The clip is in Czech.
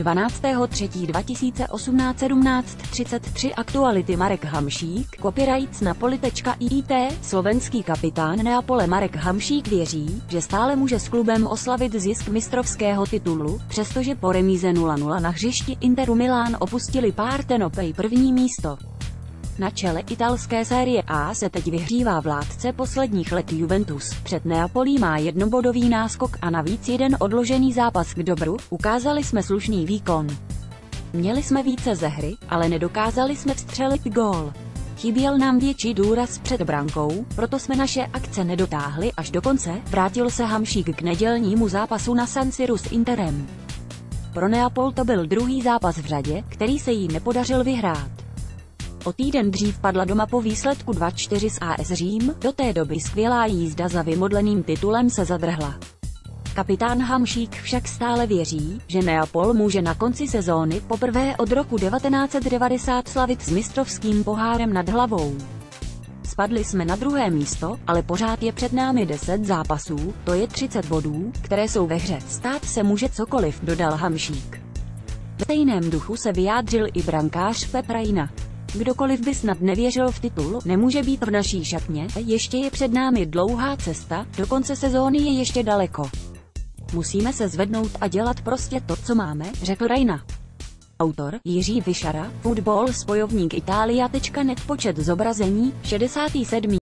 12.3.2018 17.33 Aktuality Marek Hamšík, copyrights na poli.it, slovenský kapitán Neapole Marek Hamšík věří, že stále může s klubem oslavit zisk mistrovského titulu, přestože po remíze 0-0 na hřišti Interu Milán opustili Partenopej první místo. Na čele italské série A se teď vyhřívá vládce posledních let Juventus. Před Neapolí má jednobodový náskok a navíc jeden odložený zápas k dobru, ukázali jsme slušný výkon. Měli jsme více ze hry, ale nedokázali jsme vstřelit gól. Chyběl nám větší důraz před brankou, proto jsme naše akce nedotáhli až do konce, vrátil se Hamšík k nedělnímu zápasu na San Siro s Interem. Pro Neapol to byl druhý zápas v řadě, který se jí nepodařil vyhrát. O týden dřív padla doma po výsledku 2-4 s AS Řím, do té doby skvělá jízda za vymodleným titulem se zadrhla. Kapitán Hamšík však stále věří, že Neapol může na konci sezóny poprvé od roku 1990 slavit s mistrovským pohárem nad hlavou. Spadli jsme na druhé místo, ale pořád je před námi 10 zápasů, to je 30 bodů, které jsou ve hře. Stát se může cokoliv, dodal Hamšík. V stejném duchu se vyjádřil i brankář Peprajna. Kdokoliv by snad nevěřil v titul, nemůže být v naší šatně, ještě je před námi dlouhá cesta, do konce sezóny je ještě daleko. Musíme se zvednout a dělat prostě to, co máme, řekl Rajna. Autor Jiří Vyšara, Football spojovník Italia.net počet zobrazení 67.